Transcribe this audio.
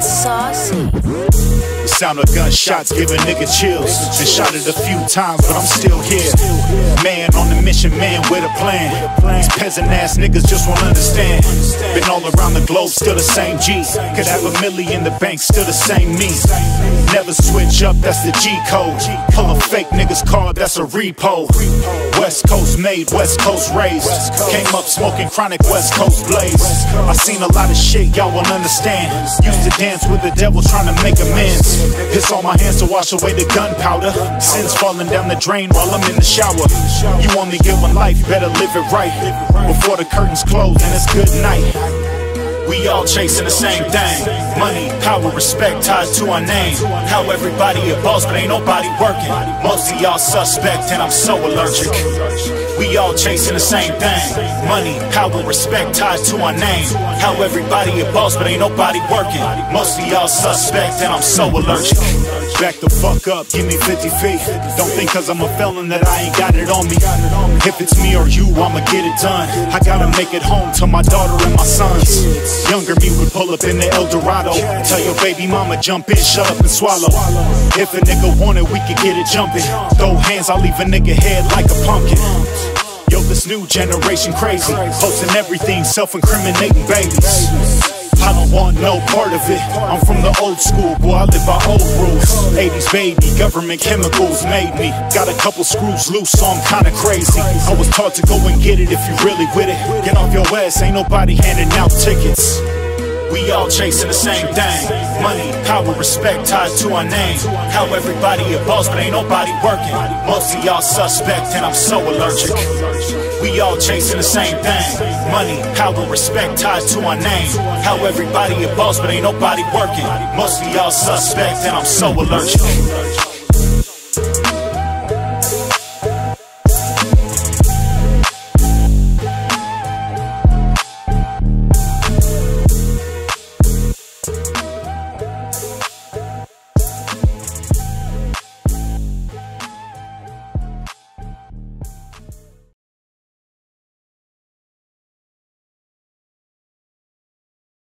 saucy sound of gunshots give a nigga chills. Been shot it a few times, but I'm still here. Man on the mission, man with a plan. These peasant ass niggas just won't understand. Been all around the globe, still the same G. Could have a million in the bank, still the same me. Never switch up, that's the G code. Pull a fake niggas card, that's a repo. West Coast made, West Coast raised. Came up smoking chronic West Coast blaze. I seen a lot of shit y'all won't understand. Used to dance with the devil trying to make amends. Piss on my hands to wash away the gunpowder. Sins falling down the drain while I'm in the shower. You only get one life, better live it right. Before the curtains close and it's good night. We all chasing the same thing. Money, power, respect tied to our name. How everybody a boss, but ain't nobody working. Most of y'all suspect, and I'm so allergic. We all chasing the same thing. Money, power, respect tied to our name. How everybody a boss, but ain't nobody working. Most of y'all suspect, and I'm so allergic. Back the fuck up, give me 50 feet. Don't think cause I'm a felon that I ain't got it on me. If it's me or you, I'ma get it done. I gotta make it home to my daughter and my sons. Younger me would pull up in the El Dorado. Tell your baby mama, jump in, shut up and swallow. If a nigga want it, we could get it jumping. Throw hands, I'll leave a nigga head like a pumpkin. Yo, this new generation crazy. Posting everything, self incriminating babies. No part of it. I'm from the old school, boy. I live by old rules. 80s baby, government chemicals made me. Got a couple screws loose, so I'm kinda crazy. I was taught to go and get it if you really with it. Get off your ass, ain't nobody handing out tickets. We all chasing the same thing. Money, power, respect tied to our name. How everybody a boss, but ain't nobody working. Most of y'all suspect, and I'm so allergic. We all chasing the same thing. Money, power, respect tied to our name. How everybody a boss, but ain't nobody working. Most of y'all suspect, and I'm so allergic.